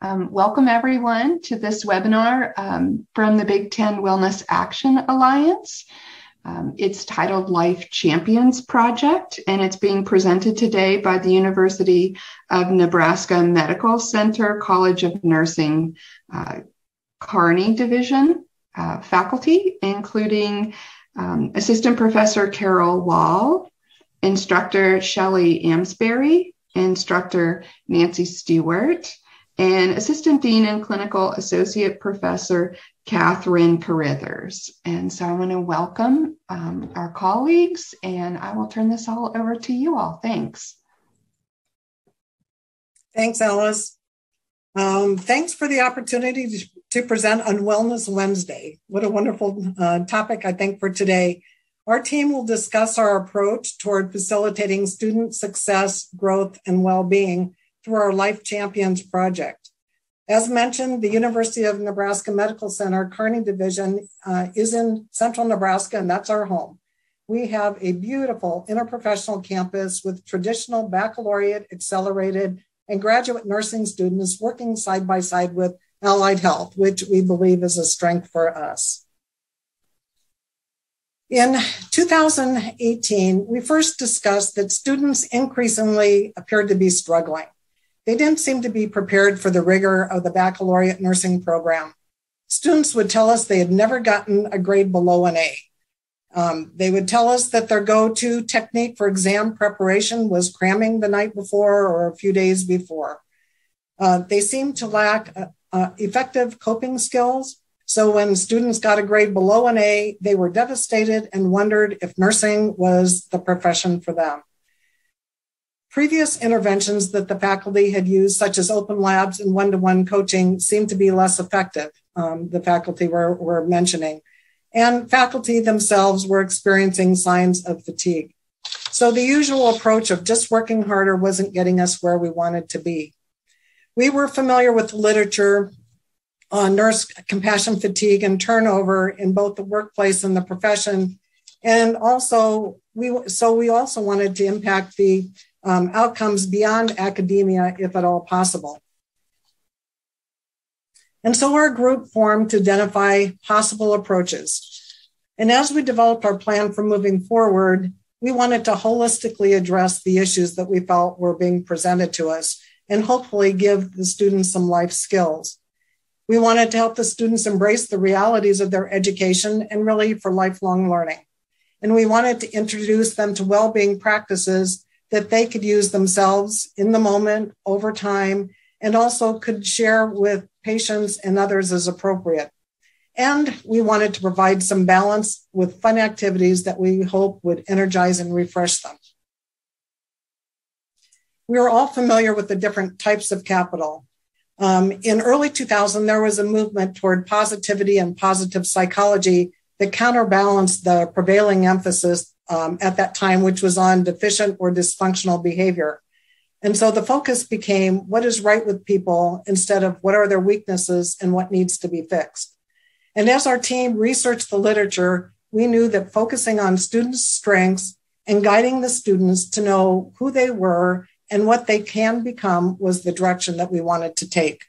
Um, welcome everyone to this webinar um, from the Big Ten Wellness Action Alliance. Um, it's titled Life Champions Project, and it's being presented today by the University of Nebraska Medical Center College of Nursing uh, Kearney Division uh, faculty, including um, Assistant Professor Carol Wahl, Instructor Shelly Amsberry, Instructor Nancy Stuart, and Assistant Dean and Clinical Associate Professor Cathrin Carithers. And so I want to welcome um, our colleagues, and I will turn this all over to you all. Thanks. Thanks, Alice. Um, thanks for the opportunity to, to, present on Wellness Wednesday. What a wonderful uh, topic, I think, for today. Our team will discuss our approach toward facilitating student success, growth, and well being through our Life Champions project. As mentioned, the University of Nebraska Medical Center Kearney Division uh, is in central Nebraska, and that's our home. We have a beautiful interprofessional campus with traditional baccalaureate, accelerated, and graduate nursing students working side by side with allied health, which we believe is a strength for us. In 2018, we first discussed that students increasingly appeared to be struggling. They didn't seem to be prepared for the rigor of the baccalaureate nursing program. Students would tell us they had never gotten a grade below an A. Um, they would tell us that their go to technique for exam preparation was cramming the night before or a few days before. Uh, they seemed to lack uh, uh, effective coping skills. So when students got a grade below an A, they were devastated and wondered if nursing was the profession for them. Previous interventions that the faculty had used, such as open labs and one to one coaching, seemed to be less effective, um, the faculty were, were mentioning. And faculty themselves were experiencing signs of fatigue. So the usual approach of just working harder wasn't getting us where we wanted to be. We were familiar with the literature on nurse compassion fatigue and turnover in both the workplace and the profession. And also, we so we also wanted to impact the um, outcomes beyond academia, if at all possible. And so our group formed to identify possible approaches. And as we developed our plan for moving forward, we wanted to holistically address the issues that we felt were being presented to us and hopefully give the students some life skills. We wanted to help the students embrace the realities of their education and really for lifelong learning. And we wanted to introduce them to well being practices that they could use themselves in the moment, over time, and also could share with patients and others as appropriate. And we wanted to provide some balance with fun activities that we hope would energize and refresh them. We are all familiar with the different types of capital. Um, in early 2000, there was a movement toward positivity and positive psychology that counterbalanced the prevailing emphasis um, at that time, which was on deficient or dysfunctional behavior. And so the focus became what is right with people instead of what are their weaknesses and what needs to be fixed. And as our team researched the literature, we knew that focusing on students' strengths and guiding the students to know who they were and what they can become was the direction that we wanted to take.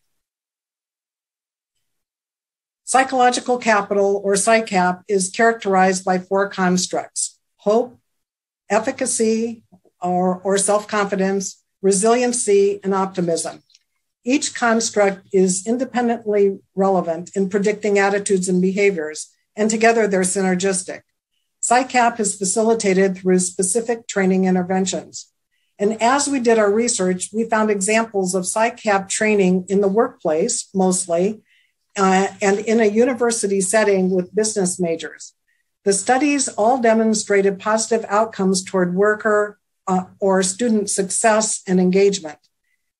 Psychological capital or PsyCap is characterized by four constructs hope, efficacy, or, or self confidence, resiliency, and optimism. Each construct is independently relevant in predicting attitudes and behaviors, and together they're synergistic. PsyCap is facilitated through specific training interventions. And as we did our research, we found examples of PsyCap training in the workplace mostly, uh, and in a university setting with business majors. The studies all demonstrated positive outcomes toward worker uh, or student success and engagement.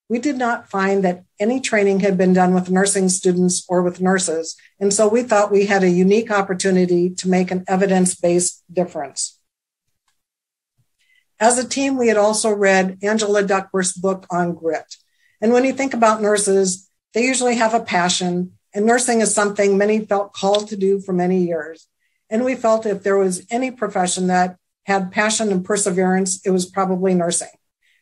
We did not find that any training had been done with nursing students or with nurses, and so we thought we had a unique opportunity to make an evidence based difference. As a team, we had also read Angela Duckworth's book on grit. And when you think about nurses, they usually have a passion, and nursing is something many felt called to do for many years. And we felt if there was any profession that had passion and perseverance, it was probably nursing.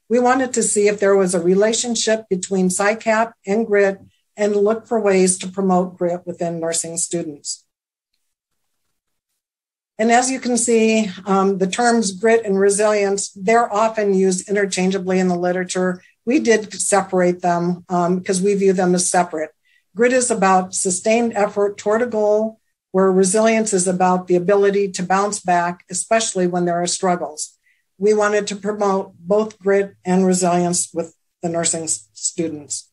We wanted to see if there was a relationship between PsyCap and grit and look for ways to promote grit within nursing students. And as you can see, um, the terms grit and resilience, they're often used interchangeably in the literature. We did separate them um, because we view them as separate. Grit is about sustained effort toward a goal, where resilience is about the ability to bounce back, especially when there are struggles. We wanted to promote both grit and resilience with the nursing students.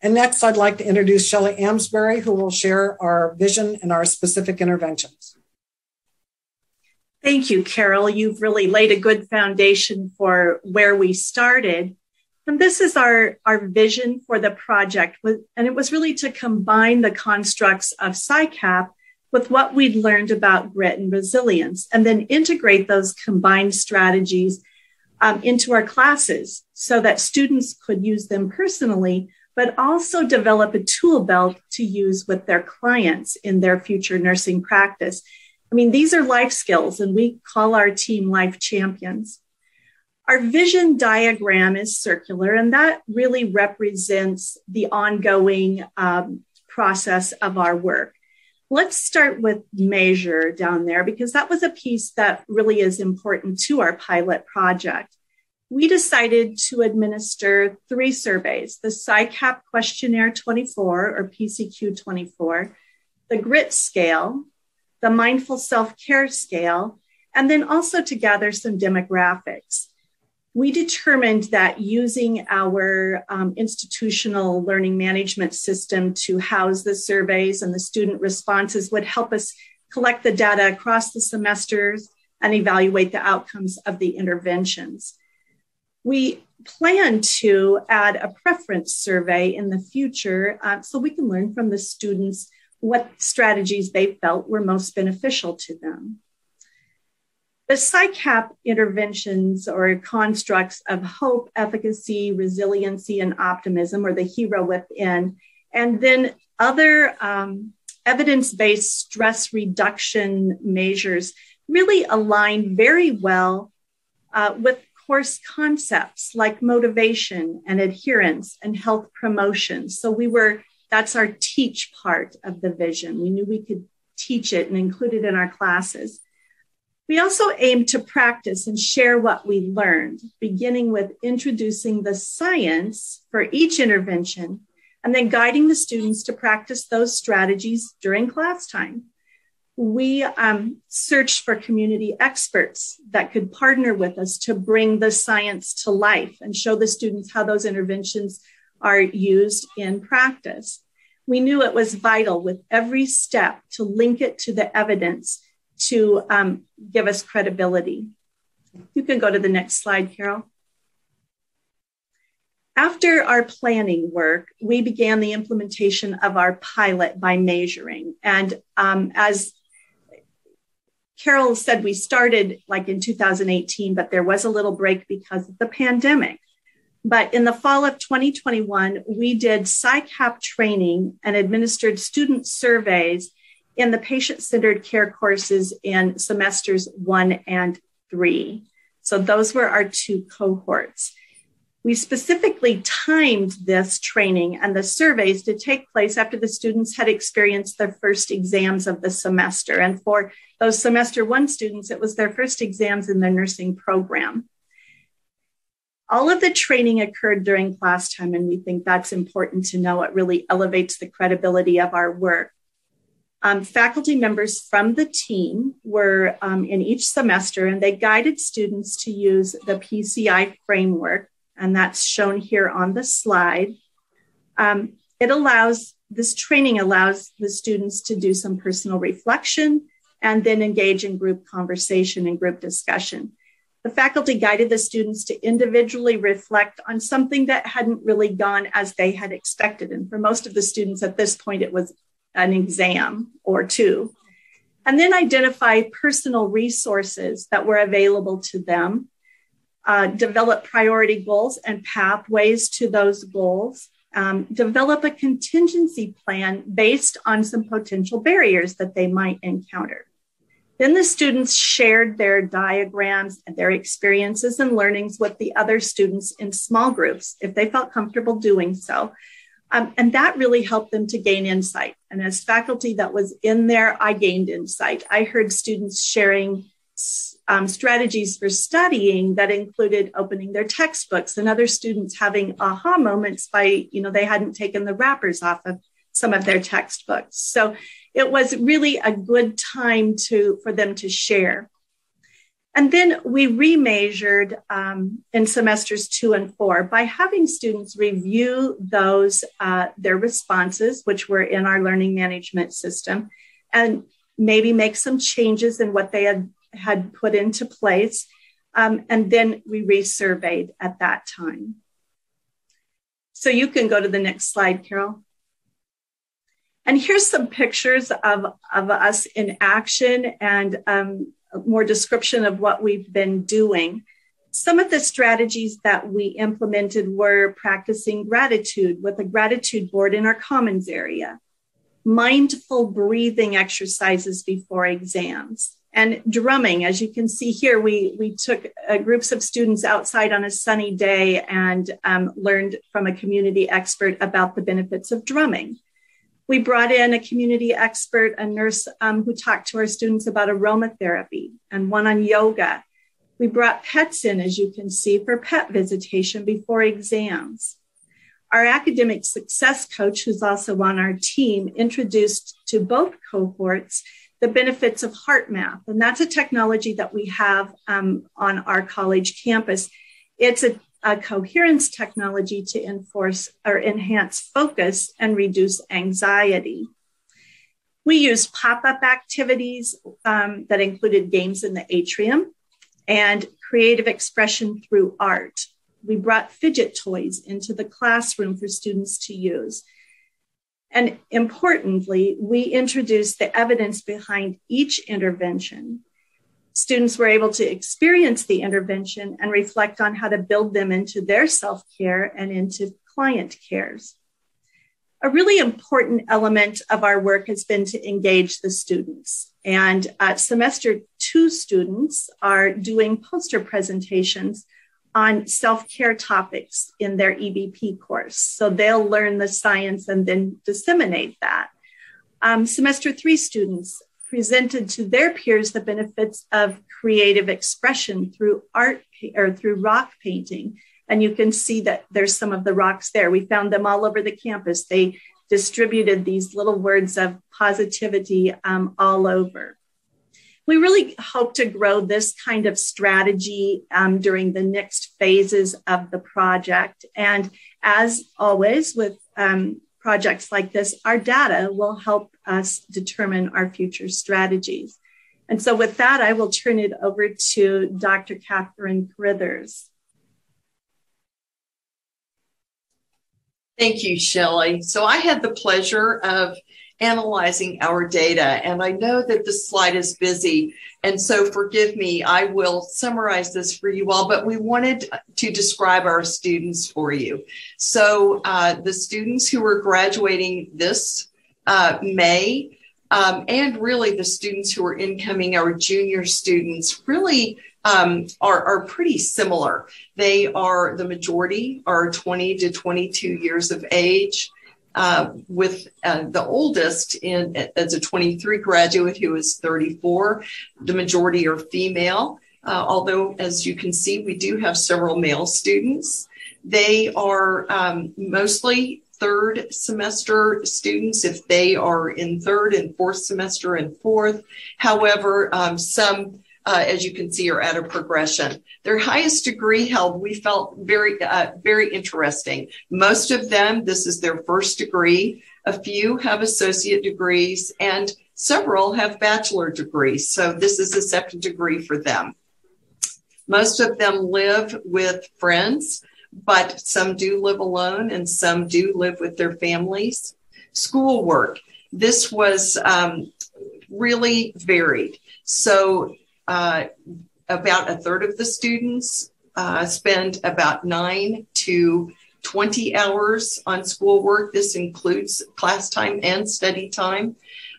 And next, I'd like to introduce Shelly Amsberry, who will share our vision and our specific interventions. Thank you, Carol. You've really laid a good foundation for where we started. And this is our, our vision for the project. And it was really to combine the constructs of PsyCap with what we'd learned about grit and resilience, and then integrate those combined strategies um, into our classes so that students could use them personally, but also develop a tool belt to use with their clients in their future nursing practice. I mean, these are life skills, and we call our team life champions. Our vision diagram is circular, and that really represents the ongoing um, process of our work. Let's start with measure down there because that was a piece that really is important to our pilot project. We decided to administer three surveys the PsyCap Questionnaire 24 or PCQ 24, the GRIT scale, the mindful self care scale, and then also to gather some demographics. We determined that using our um, institutional learning management system to house the surveys and the student responses would help us collect the data across the semesters and evaluate the outcomes of the interventions. We plan to add a preference survey in the future uh, so we can learn from the students what strategies they felt were most beneficial to them. The PsyCap interventions or constructs of hope, efficacy, resiliency, and optimism, or the hero within, and then other um, evidence based stress reduction measures really align very well uh, with course concepts like motivation and adherence and health promotion. So we were that's our teach part of the vision. We knew we could teach it and include it in our classes. We also aim to practice and share what we learned, beginning with introducing the science for each intervention and then guiding the students to practice those strategies during class time. We um, searched for community experts that could partner with us to bring the science to life and show the students how those interventions are used in practice we knew it was vital with every step to link it to the evidence to um, give us credibility. You can go to the next slide, Carol. After our planning work, we began the implementation of our pilot by measuring. And um, as Carol said, we started like in 2018, but there was a little break because of the pandemic. But in the fall of 2021, we did PsyCap training and administered student surveys in the patient centered care courses in semesters one and three. So those were our two cohorts. We specifically timed this training and the surveys to take place after the students had experienced their first exams of the semester. And for those semester one students, it was their first exams in their nursing program. All of the training occurred during class time, and we think that's important to know. It really elevates the credibility of our work. Um, faculty members from the team were um, in each semester, and they guided students to use the PCI framework, and that's shown here on the slide. Um, it allows this training allows the students to do some personal reflection and then engage in group conversation and group discussion the faculty guided the students to individually reflect on something that hadn't really gone as they had expected. And for most of the students at this point, it was an exam or two. And then identify personal resources that were available to them, uh, develop priority goals and pathways to those goals, um, develop a contingency plan based on some potential barriers that they might encounter. Then the students shared their diagrams and their experiences and learnings with the other students in small groups if they felt comfortable doing so. Um, and that really helped them to gain insight. And as faculty that was in there, I gained insight. I heard students sharing um, strategies for studying that included opening their textbooks and other students having aha moments by, you know, they hadn't taken the wrappers off of some of their textbooks. So it was really a good time to for them to share. And then we remeasured um, in semesters two and four by having students review those, uh, their responses, which were in our learning management system, and maybe make some changes in what they had, had put into place. Um, and then we resurveyed at that time. So you can go to the next slide, Carol. And here's some pictures of, of us in action and um, more description of what we've been doing. Some of the strategies that we implemented were practicing gratitude with a gratitude board in our commons area, mindful breathing exercises before exams, and drumming. As you can see here, we, we took uh, groups of students outside on a sunny day and um, learned from a community expert about the benefits of drumming. We brought in a community expert, a nurse um, who talked to our students about aromatherapy and one on yoga. We brought pets in, as you can see, for pet visitation before exams. Our academic success coach, who's also on our team, introduced to both cohorts the benefits of HeartMath. And that's a technology that we have um, on our college campus. It's a a coherence technology to enforce or enhance focus and reduce anxiety. We used pop up activities um, that included games in the atrium and creative expression through art. We brought fidget toys into the classroom for students to use. And importantly, we introduced the evidence behind each intervention students were able to experience the intervention and reflect on how to build them into their self care and into client cares. A really important element of our work has been to engage the students. And uh, semester two students are doing poster presentations on self care topics in their EBP course. So they'll learn the science and then disseminate that. Um, semester three students presented to their peers the benefits of creative expression through art or through rock painting. And you can see that there's some of the rocks there. We found them all over the campus. They distributed these little words of positivity um, all over. We really hope to grow this kind of strategy um, during the next phases of the project. And as always, with um, projects like this, our data will help us determine our future strategies. And so, with that, I will turn it over to Dr. Cathrin Carithers. Thank you, Shelly. So, I had the pleasure of analyzing our data, and I know that the slide is busy. And so, forgive me, I will summarize this for you all, but we wanted to describe our students for you. So, uh, the students who are graduating this uh, May, um, and really the students who are incoming, our junior students, really um, are, are pretty similar. They are the majority are 20 to 22 years of age. Uh, with uh, the oldest in as a 23 graduate who is 34. The majority are female, uh, although as you can see, we do have several male students. They are um, mostly third semester students if they are in third and fourth semester and fourth. However, um, some, uh, as you can see, are at a progression. Their highest degree held, we felt very, uh, very interesting. Most of them, this is their first degree. A few have associate degrees and several have bachelor degrees. So this is a second degree for them. Most of them live with friends but some do live alone and some do live with their families. Schoolwork. This was um, really varied. So, uh, about a third of the students uh, spend about nine to 20 hours on schoolwork. This includes class time and study time.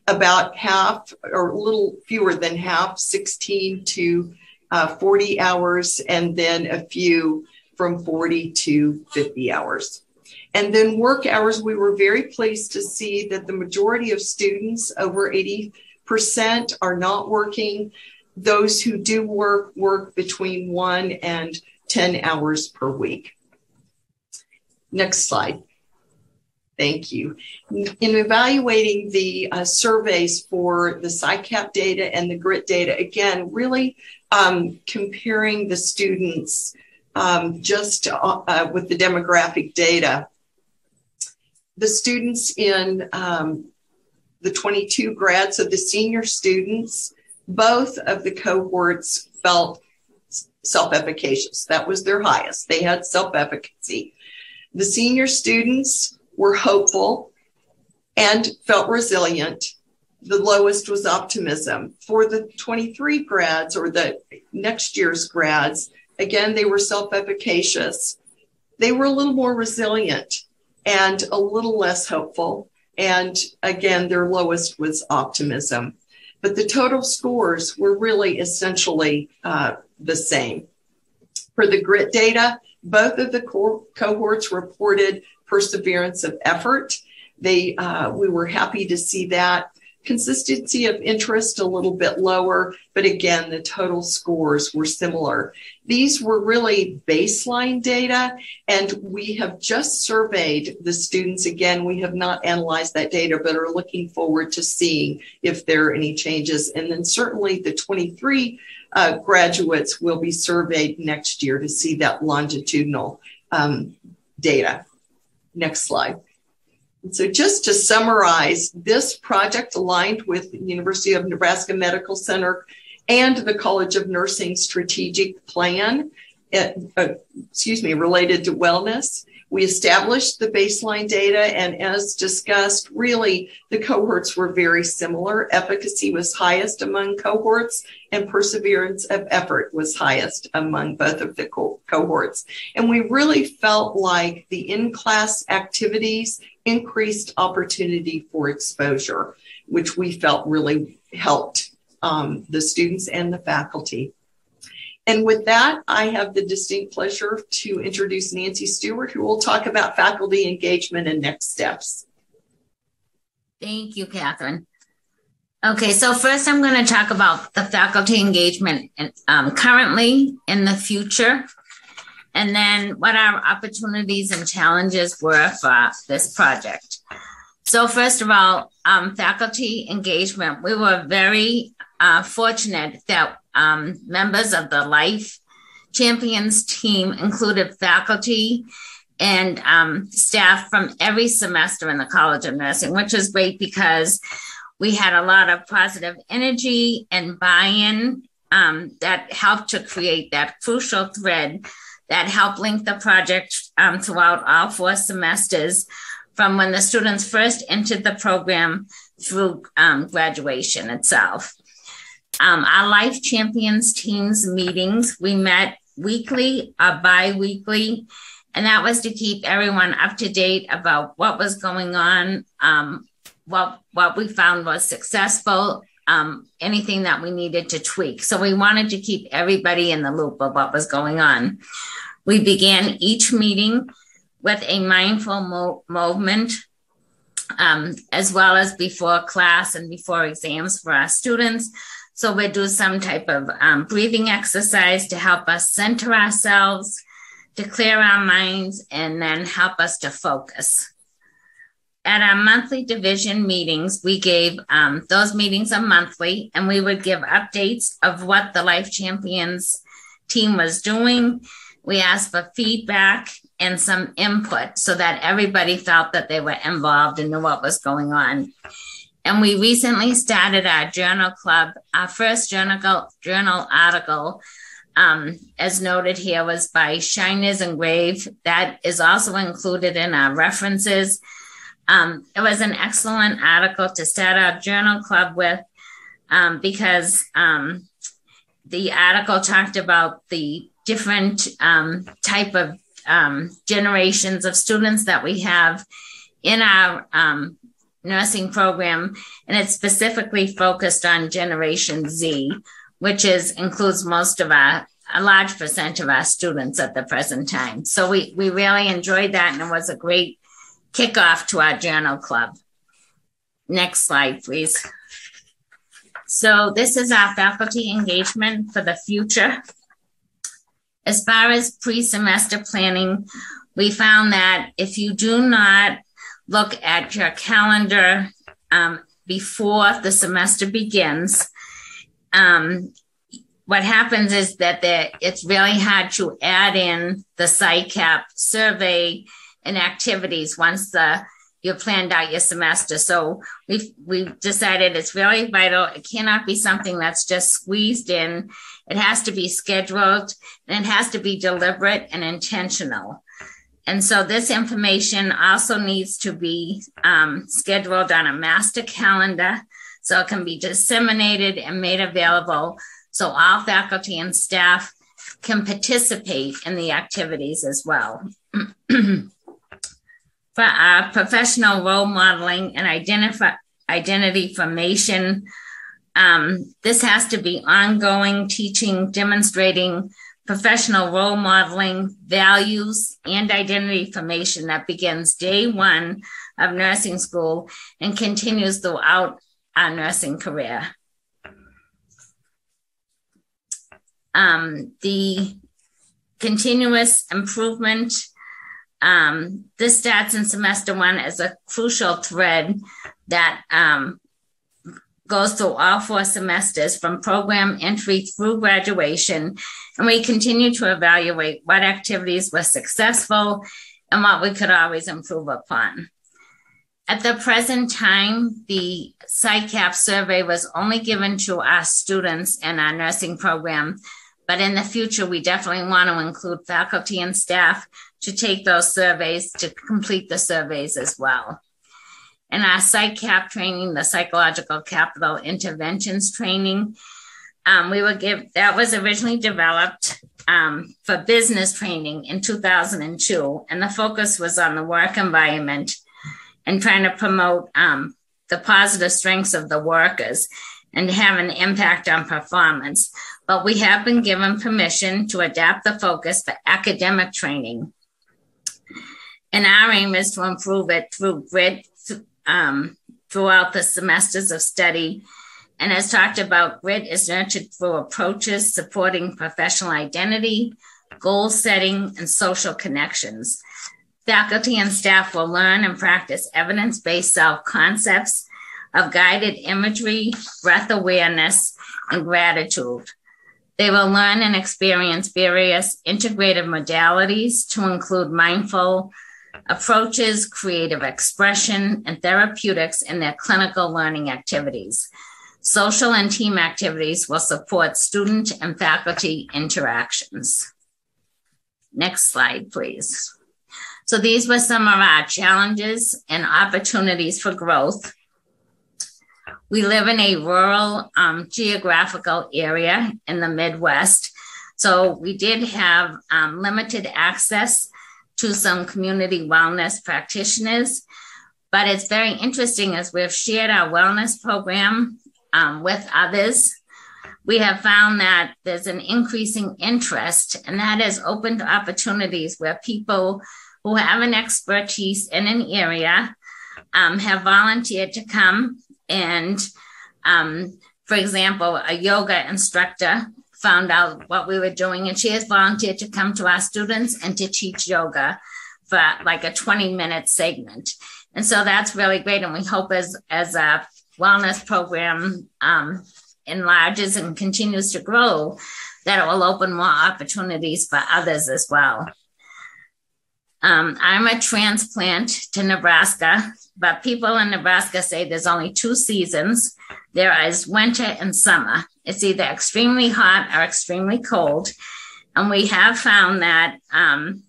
About half, or a little fewer than half, 16 to uh, 40 hours, and then a few from 40 to 50 hours. And then work hours, we were very pleased to see that the majority of students, over 80%, are not working. Those who do work, work between one and 10 hours per week. Next slide. Thank you. In evaluating the uh, surveys for the PsyCap data and the GRIT data, again, really um, comparing the students um, just uh, uh, with the demographic data. The students in um, the 22 grads, so the senior students, both of the cohorts felt self efficacious. That was their highest. They had self efficacy. The senior students were hopeful and felt resilient. The lowest was optimism. For the 23 grads or the next year's grads, again, they were self efficacious. They were a little more resilient and a little less hopeful. And again, their lowest was optimism. But the total scores were really essentially uh, the same. For the grit data, both of the co- cohorts reported perseverance of effort. They, uh, we were happy to see that. Consistency of interest a little bit lower, but again, the total scores were similar. These were really baseline data, and we have just surveyed the students. Again, we have not analyzed that data, but are looking forward to seeing if there are any changes. And then certainly the 23 uh, graduates will be surveyed next year to see that longitudinal um, data. Next slide. So just to summarize, this project aligned with the University of Nebraska Medical Center and the College of Nursing strategic plan, at, uh, excuse me, related to wellness. We established the baseline data, and as discussed, really the cohorts were very similar. Efficacy was highest among cohorts, and perseverance of effort was highest among both of the co- cohorts. And we really felt like the in class activities increased opportunity for exposure, which we felt really helped um, the students and the faculty. And with that, I have the distinct pleasure to introduce Nancy Stuart, who will talk about faculty engagement and next steps. Thank you, Cathrin. Okay, so first I'm going to talk about the faculty engagement um, currently in the future, and then what our opportunities and challenges were for this project. So first of all, um, faculty engagement. We were very uh, fortunate that um, members of the Life Champions team included faculty and um, staff from every semester in the College of Nursing, which is great because we had a lot of positive energy and buy in um, that helped to create that crucial thread that helped link the project um, throughout all four semesters from when the students first entered the program through um, graduation itself um, our Life Champions teams meetings. We met weekly or bi weekly, and that was to keep everyone up to date about what was going on, um, what, what we found was successful, um, anything that we needed to tweak. So we wanted to keep everybody in the loop of what was going on. We began each meeting with a mindful mo- movement um, as well as before class and before exams for our students so we do some type of um, breathing exercise to help us center ourselves, to clear our minds, and then help us to focus. At our monthly division meetings, we gave um, those meetings are monthly, and we would give updates of what the Life Champions team was doing. We asked for feedback and some input so that everybody felt that they were involved and knew what was going on. And we recently started our journal club. Our first journal, journal article, um, as noted here, was by Shiners and Engrave. That is also included in our references. Um, it was an excellent article to start our journal club with um, because um, the article talked about the different um, type of um, generations of students that we have in our um, nursing program, and it's specifically focused on Generation Z, which is includes most of our a large percent of our students at the present time. So we we really enjoyed that, and it was a great kickoff to our journal club. Next slide, please. So this is our faculty engagement for the future. As far as pre-semester planning, we found that if you do not look at your calendar um, before the semester begins, um, what happens is that the, it's really hard to add in the PsyCap survey and activities once the you've planned out your semester. So we've we've decided it's really vital. It cannot be something that's just squeezed in. It has to be scheduled and it has to be deliberate and intentional. And so this information also needs to be um, scheduled on a master calendar so it can be disseminated and made available so all faculty and staff can participate in the activities as well. For our professional role modeling and identify, identity formation, um, this has to be ongoing teaching, demonstrating professional role modeling, values, and identity formation that begins day one of nursing school and continues throughout our nursing career. Um, the continuous improvement, um, this starts in semester one as a crucial thread that um, goes through all four semesters from program entry through graduation. And we continue to evaluate what activities were successful and what we could always improve upon. At the present time, the PsyCap survey was only given to our students in our nursing program, but in the future, we definitely want to include faculty and staff to take those surveys, to complete the surveys as well and our PsyCap training, the psychological capital interventions training. Um, we would give that was originally developed um, for business training in 2002, and the focus was on the work environment and trying to promote um, the positive strengths of the workers and have an impact on performance. But we have been given permission to adapt the focus for academic training. And our aim is to improve it through grit, um, throughout the semesters of study. And as talked about, grit is nurtured through approaches supporting professional identity, goal setting, and social connections. Faculty and staff will learn and practice evidence based self concepts of guided imagery, breath awareness, and gratitude. They will learn and experience various integrated modalities to include mindful, approaches, creative expression, and therapeutics in their clinical learning activities. Social and team activities will support student and faculty interactions. Next slide, please. So these were some of our challenges and opportunities for growth. We live in a rural um, geographical area in the Midwest. So we did have um, limited access to some community wellness practitioners. But it's very interesting as we've shared our wellness program um, with others. We have found that there's an increasing interest, and that has opened opportunities where people who have an expertise in an area um, have volunteered to come. And, um, for example, a yoga instructor found out what we were doing and she has volunteered to come to our students and to teach yoga for like a 20 minute segment. And so that's really great and we hope as as a wellness program um, enlarges and continues to grow that it will open more opportunities for others as well. Um, i'm a transplant to nebraska but people in nebraska say there's only two seasons there is winter and summer it's either extremely hot or extremely cold. And we have found that um,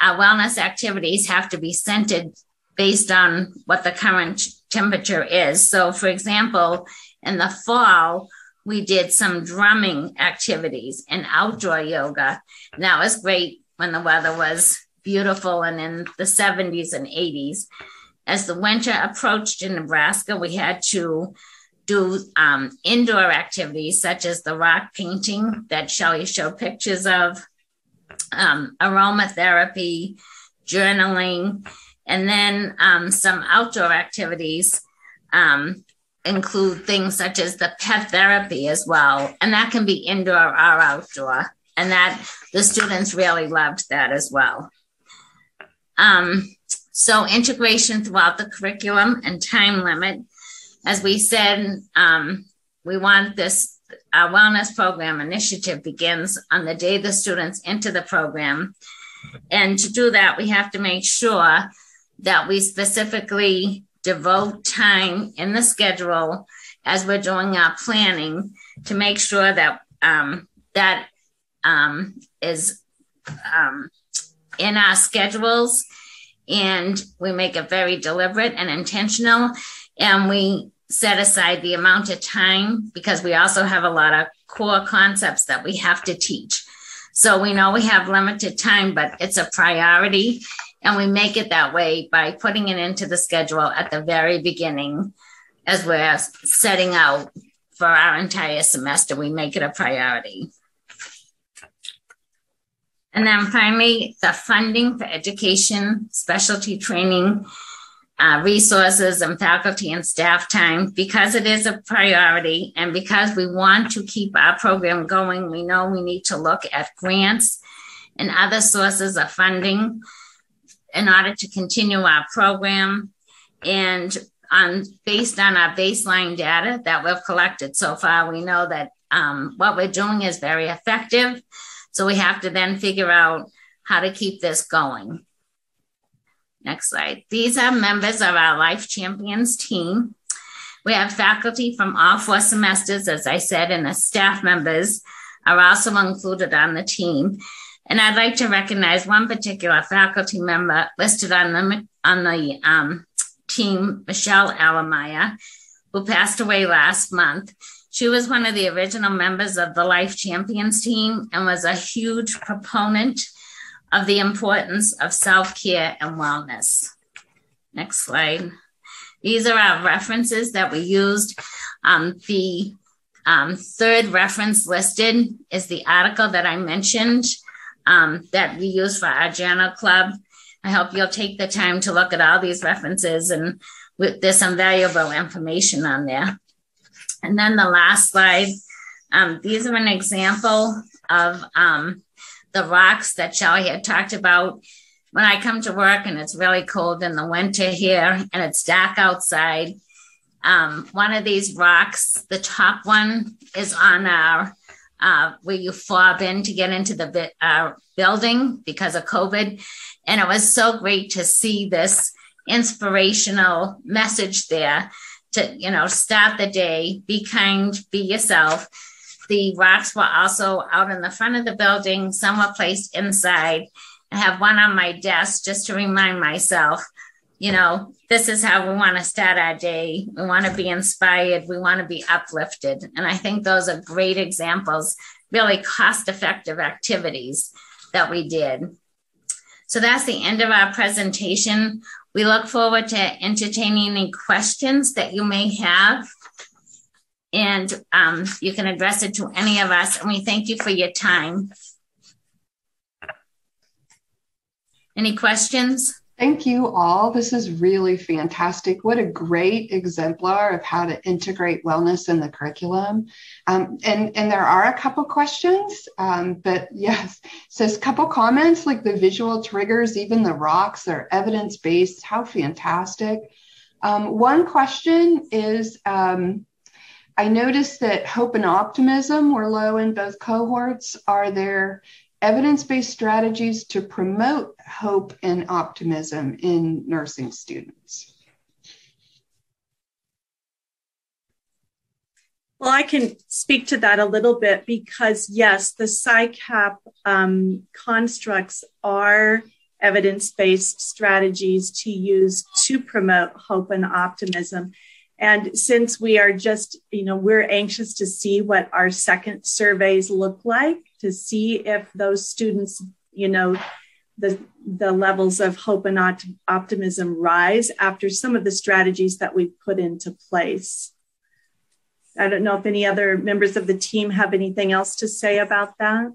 our wellness activities have to be centered based on what the current temperature is. So, for example, in the fall, we did some drumming activities and outdoor yoga. And that was great when the weather was beautiful and in the 70s and 80s. As the winter approached in Nebraska, we had to do um, indoor activities such as the rock painting that Shelly showed pictures of, um, aromatherapy, journaling, And then um, some outdoor activities um, include things such as the pet therapy as well. And that can be indoor or outdoor. And that the students really loved that as well. Um, so integration throughout the curriculum and time limit. As we said, um, we want this, our wellness program initiative begins on the day the students enter the program. And to do that, we have to make sure that we specifically devote time in the schedule as we're doing our planning to make sure that um, that um, is um, in our schedules and we make it very deliberate and intentional and we set aside the amount of time because we also have a lot of core concepts that we have to teach so we know we have limited time but it's a priority and we make it that way by putting it into the schedule at the very beginning as we're setting out for our entire semester. We make it a priority. And then finally, the funding for education, specialty training, uh, resources, and faculty and staff time. Because it is a priority and because we want to keep our program going, we know we need to look at grants and other sources of funding in order to continue our program and on based on our baseline data that we've collected so far we know that um, what we're doing is very effective so we have to then figure out how to keep this going. Next slide. These are members of our life champions team. We have faculty from all four semesters as i said and the staff members are also included on the team. And I'd like to recognize one particular faculty member listed on the, on the um, team, Michelle Alamaya, who passed away last month. She was one of the original members of the Life Champions team and was a huge proponent of the importance of self care and wellness. Next slide. These are our references that we used. Um, the um, third reference listed is the article that I mentioned um, that we use for our journal club. I hope you'll take the time to look at all these references and there's some valuable information on there. And then the last slide, um, these are an example of um, the rocks that Shelly had talked about. When I come to work and it's really cold in the winter here and it's dark outside, um, one of these rocks, the top one is on our uh, where you fob in to get into the uh, building because of COVID. And it was so great to see this inspirational message there to, you know, start the day, be kind, be yourself. The rocks were also out in the front of the building. Some were placed inside. I have one on my desk just to remind myself you know, this is how we want to start our day. We want to be inspired. We want to be uplifted. And I think those are great examples, really cost effective activities that we did. So that's the end of our presentation. We look forward to entertaining any questions that you may have. And um, you can address it to any of us. And we thank you for your time. Any questions? Thank you all. This is really fantastic. What a great exemplar of how to integrate wellness in the curriculum. Um, and, and there are a couple questions, um, but yes, says a couple comments like the visual triggers, even the rocks are evidence based. How fantastic. Um, one question is um, I noticed that hope and optimism were low in both cohorts. Are there evidence based strategies to promote hope and optimism in nursing students? Well, I can speak to that a little bit because, yes, the PsyCap um, constructs are evidence based strategies to use to promote hope and optimism. And since we are just, you know, we're anxious to see what our second surveys look like to see if those students, you know, the the levels of hope and opt- optimism rise after some of the strategies that we've put into place. I don't know if any other members of the team have anything else to say about that.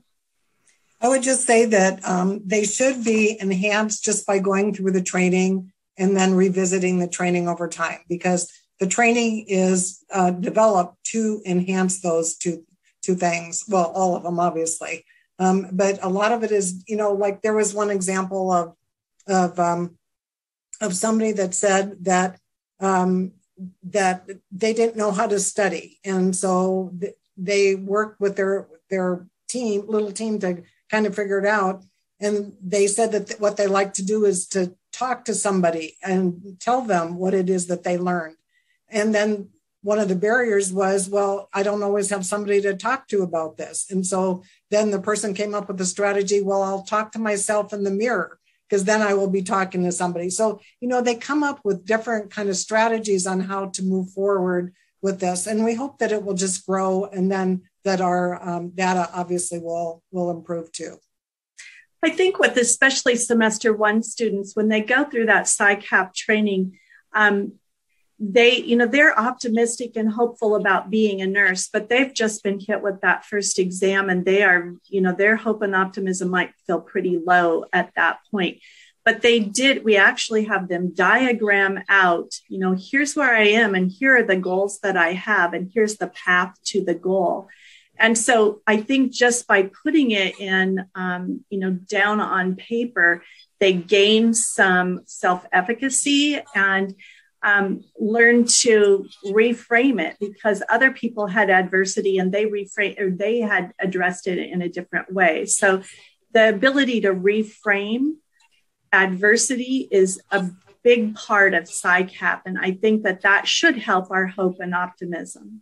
I would just say that um, they should be enhanced just by going through the training and then revisiting the training over time because the training is uh, developed to enhance those two two things. Well, all of them, obviously, um, but a lot of it is, you know, like there was one example of of um, of somebody that said that um, that they didn't know how to study, and so th- they worked with their their team, little team, to kind of figure it out. And they said that th- what they like to do is to talk to somebody and tell them what it is that they learned. And then one of the barriers was, well, I don't always have somebody to talk to about this. And so then the person came up with the strategy, well, I'll talk to myself in the mirror because then I will be talking to somebody. So, you know, they come up with different kind of strategies on how to move forward with this. And we hope that it will just grow and then that our um, data obviously will, will improve too. I think with especially semester one students, when they go through that PSYCAP training, um, they, you know, they're optimistic and hopeful about being a nurse, but they've just been hit with that first exam and they are, you know, their hope and optimism might feel pretty low at that point. But they did, we actually have them diagram out, you know, here's where I am and here are the goals that I have and here's the path to the goal and so I think just by putting it in, um, you know, down on paper, they gain some self-efficacy and um, learn to reframe it because other people had adversity and they reframe or they had addressed it in a different way. So the ability to reframe adversity is a big part of PSYCAP, and I think that that should help our hope and optimism.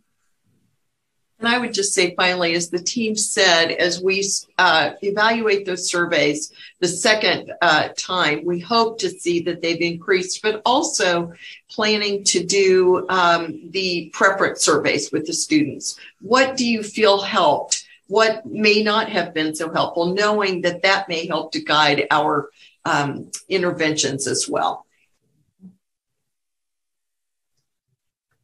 And I would just say finally, as the team said, as we uh, evaluate those surveys the second uh, time, we hope to see that they've increased, but also planning to do um, the preference surveys with the students. What do you feel helped? What may not have been so helpful, knowing that that may help to guide our um, interventions as well.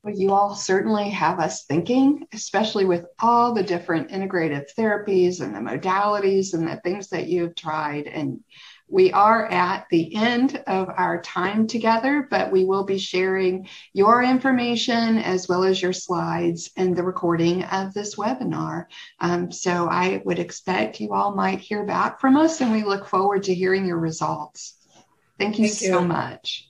Well, you all certainly have us thinking, especially with all the different integrative therapies and the modalities and the things that you've tried. And we are at the end of our time together, but we will be sharing your information as well as your slides and the recording of this webinar. Um, so I would expect you all might hear back from us, and we look forward to hearing your results. Thank you Thank so you. much.